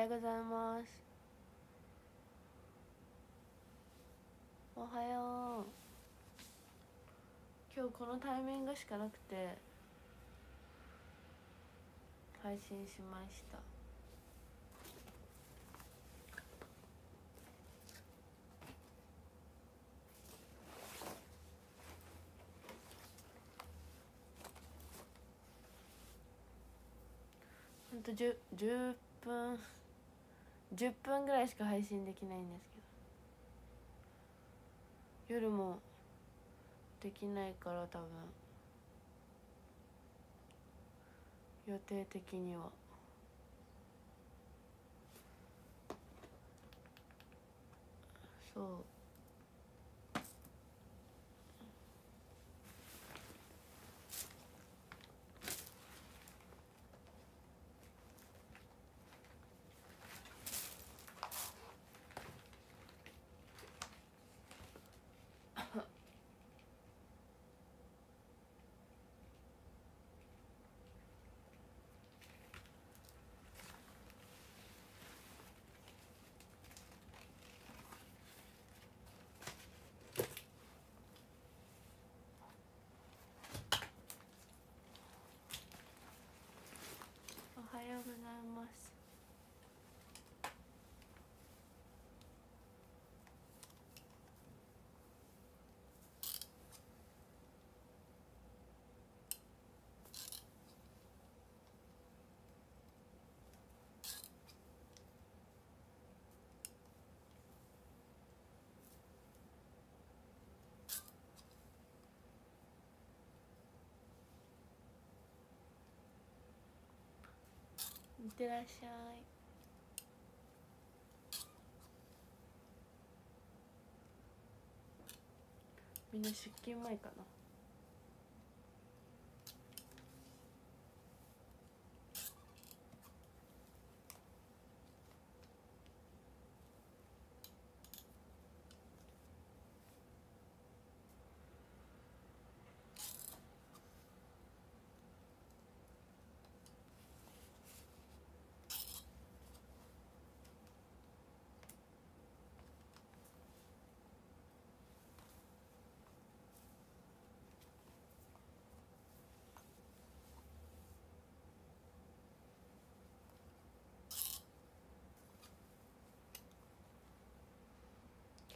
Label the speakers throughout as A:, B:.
A: ようございます。おはよう。今日このタイミングしかなくて配信しました。ほんと 10, 10分。10分ぐらいしか配信できないんですけど。夜もできないから多分。予定的には。そう。ございます。いってらっしゃい。みんな出勤前かな。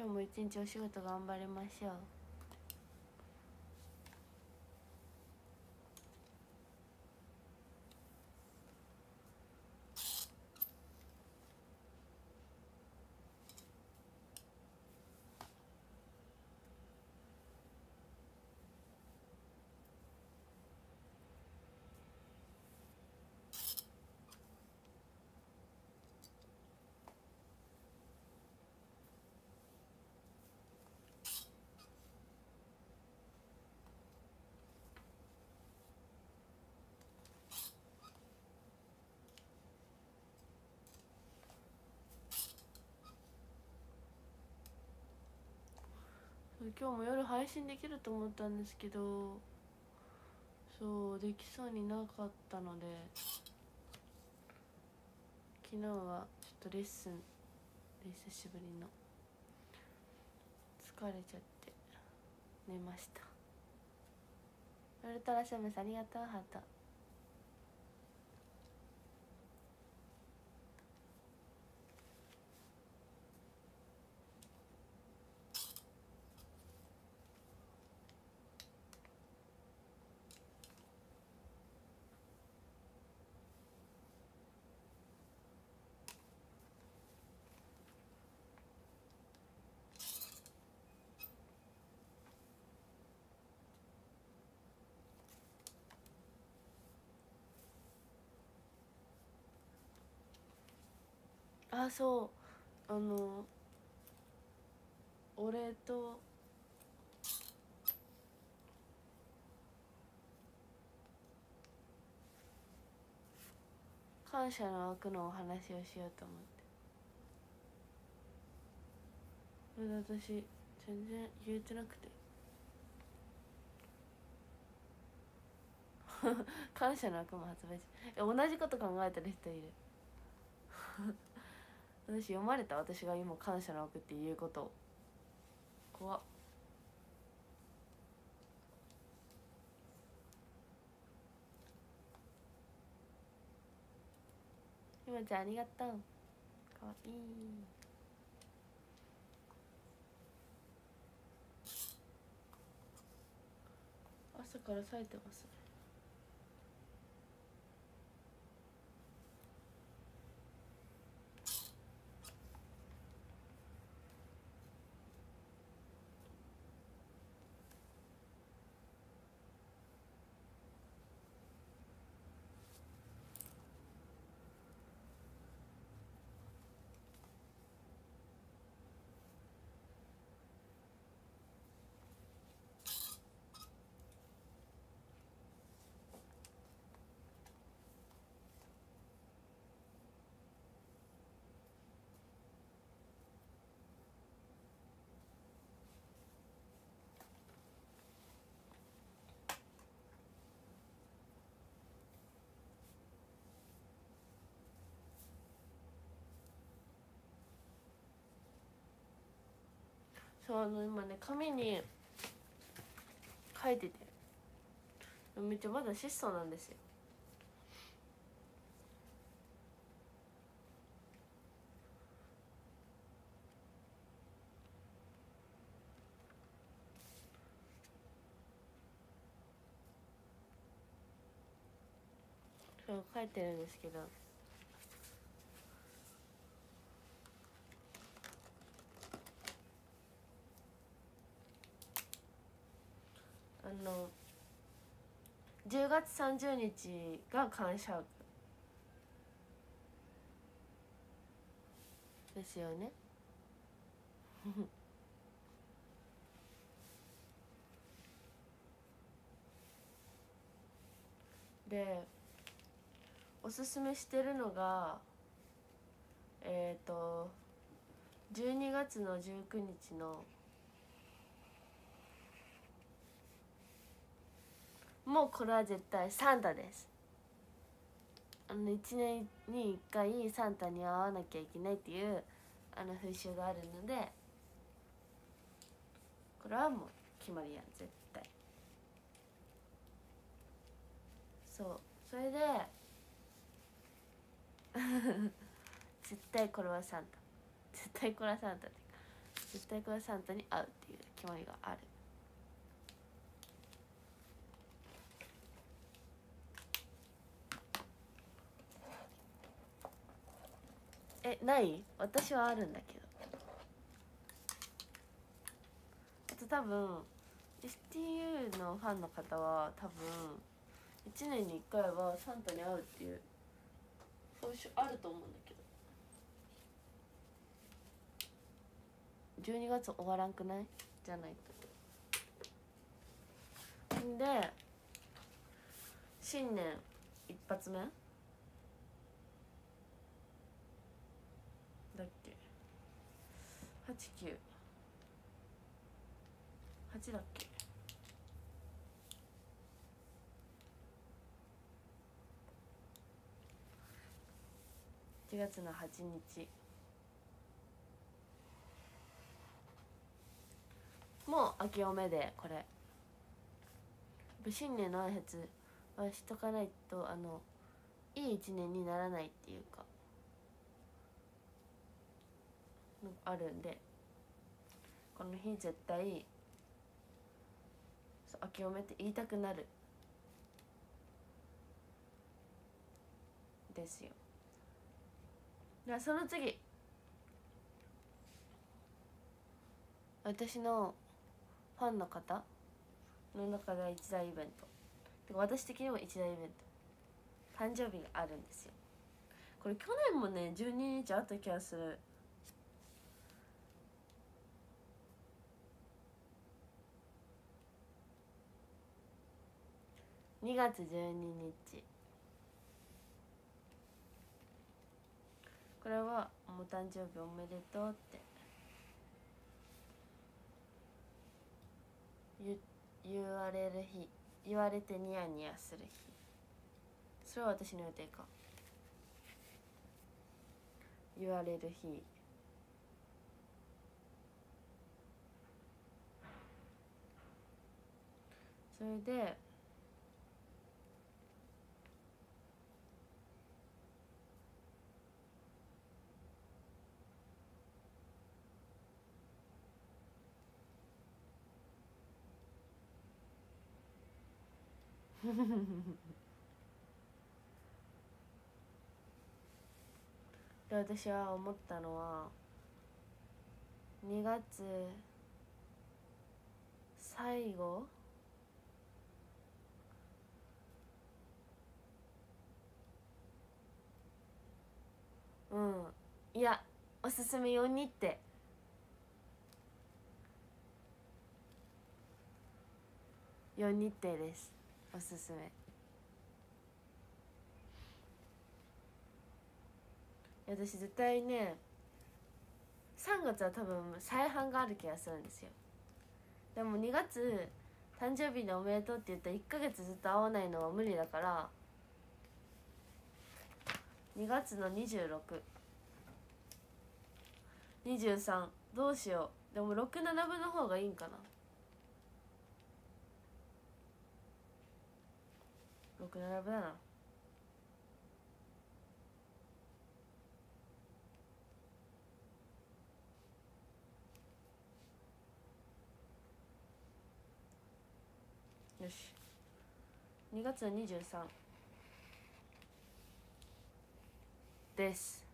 A: 今日も一日お仕事頑張りましょう。今日も夜配信できると思ったんですけどそうできそうになかったので昨日はちょっとレッスンで久しぶりの疲れちゃって寝ました。ウルトラシャムスありがとうハート。あそう。あのお礼と感謝の枠のお話をしようと思って。それ私全然言えてなくて。感謝の枠も発売しえ同じこと考えてる人いる。私読まれた私が今感謝の奥っていうこと。怖っ。ひまちゃんありがとう。かわいい。朝から咲いてますね。そうあの今ね紙に書いてて。めっちゃまだ質素なんですよ。そう書いてるんですけど。の10月30日が感謝ですよね。でおすすめしてるのがえっ、ー、と12月の19日のもうこれは絶対サンタです。あの1年に1回サンタに会わなきゃいけないっていうあの風習があるのでこれはもう決まりやん絶対。そう。それで 絶対これはサンタ。絶対これはサンタって絶対これはサンタに会うっていう決まりがある。えない？私はあるんだけど。あと多分 STU のファンの方は多分1年に1回はサンタに会うっていうそういうあると思うんだけど。12月終わらんくない？じゃないと。んで新年一発目？だっけ？89 8だっけ？1月の8日もう明けおめでこれ。新年の挨拶はしとかないとあのいい一年にならないっていうか。あるんでこの日絶対明けおめって言いたくなる。ですよ。ではその次。私のファンの方の中では一大イベント。私的にも一大イベント。誕生日があるんですよ。これ去年もね12日あった気がする。2月12日。これは「お誕生日おめでとう」って。言言われる日。言われてニヤニヤする日。それは私の予定か。言われる日。それでで 私は思ったのは2月最後うんいやおすすめ4日って。4日程です。おすすめ。私絶対ね3月は多分再販がある気がするんですよ。でも2月誕生日でおめでとうって言ったら1ヶ月ずっと会わないのは無理だから2月の2623どうしよう。でも67分の方がいいんかな。67分だな。よし。2月23です。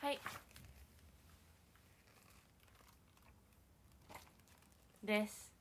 A: はい。です。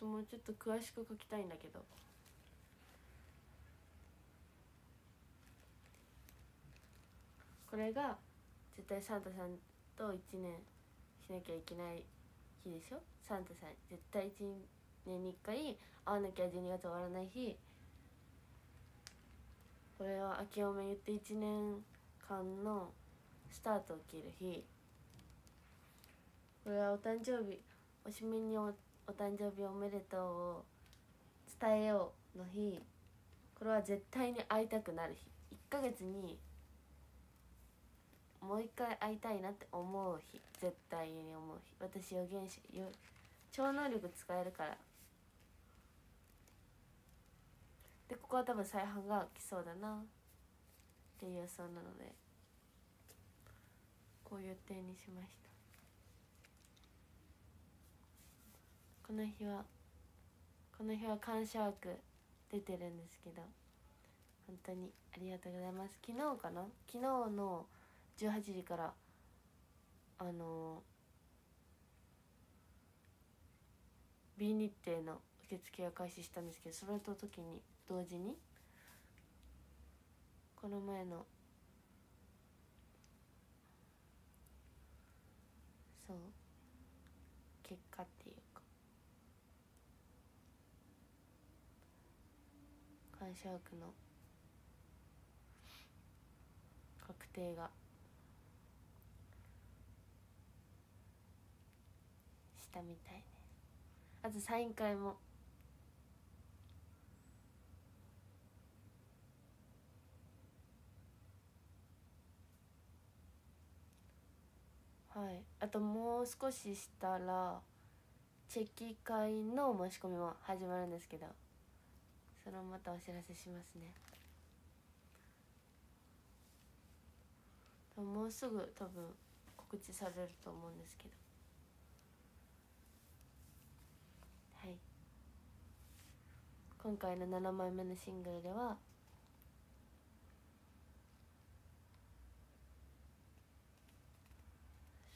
A: ともうちょっと詳しく書きたいんだけど。これが絶対サンタさんと1年しなきゃいけない日でしょ？サンタさん絶対1年に1回会わなきゃ12月終わらない日。これは明けおめ言って1年間のスタートを切る日。これはお誕生日おしめにおお誕生日おめでとうを伝えようの日これは絶対に会いたくなる日。1ヶ月にもう一回会いたいなって思う日。絶対に思う日。私予言者よ超能力使えるから。でここは多分再販が来そうだな。っていう予想なのでこういう点にしました。この日はこの日は感謝枠出てるんですけど本当にありがとうございます。昨日かな？昨日の18時からあの B 日程の受付が開始したんですけどそれと時に同時にこの前のそう結果っていうか感謝枠の確定がしたみたいね。あとサイン会もはい。あともう少ししたらチェキ会の申し込みも始まるんですけど。それをまたお知らせしますね。もうすぐ多分告知されると思うんですけど。はい。今回の7枚目のシングルでは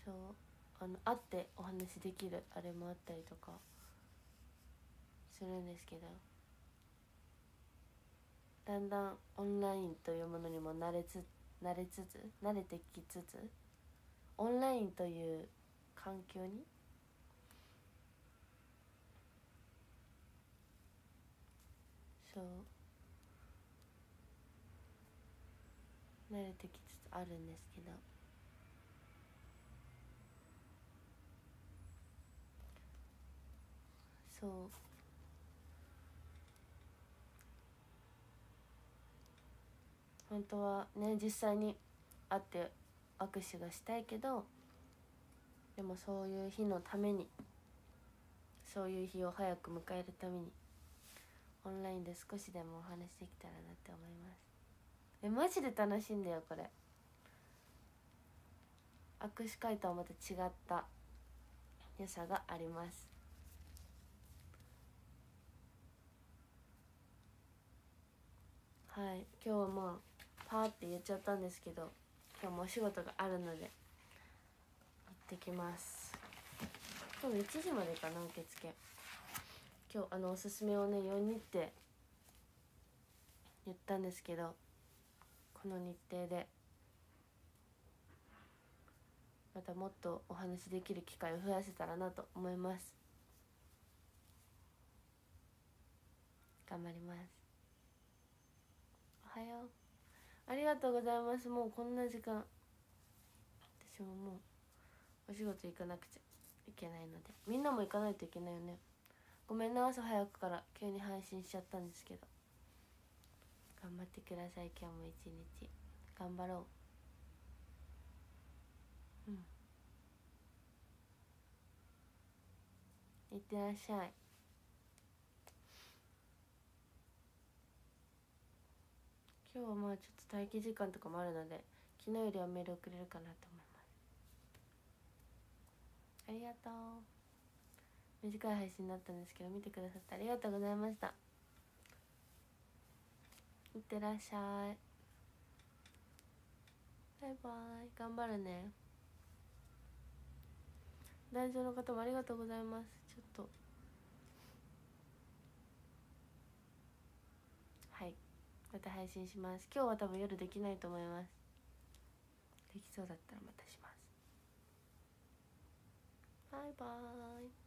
A: そうあの会ってお話できるあれもあったりとかするんですけど。だんだんオンラインというものにも慣れつ慣れつつ慣れてきつつオンラインという環境にそう慣れてきつつあるんですけど。そう。本当はね実際に会って握手がしたいけどでもそういう日のためにそういう日を早く迎えるためにオンラインで少しでもお話できたらなって思います。えマジで楽しいんだよこれ。握手会とはまた違った良さがあります。はい今日はまあパーって言っちゃったんですけど今日もお仕事があるので行ってきます。今日1時までかな受付。今日あのおすすめをね4人って言ったんですけどこの日程でまたもっとお話できる機会を増やせたらなと思います。頑張ります。おはよう。ありがとうございます。もうこんな時間。私ももうお仕事行かなくちゃいけないので。みんなも行かないといけないよね。ごめんな朝早くから急に配信しちゃったんですけど。頑張ってください今日も一日。頑張ろう。うん。いってらっしゃい。今日はまあちょっと待機時間とかもあるので昨日よりはメール送れるかなと思います。ありがとう。短い配信だったんですけど見てくださってありがとうございました。いってらっしゃい。バイバイ。頑張るね。男女の方もありがとうございます。ちょっと。また配信します。今日は多分夜できないと思います。できそうだったらまたします。バイバーイ。